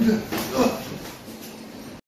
Yeah.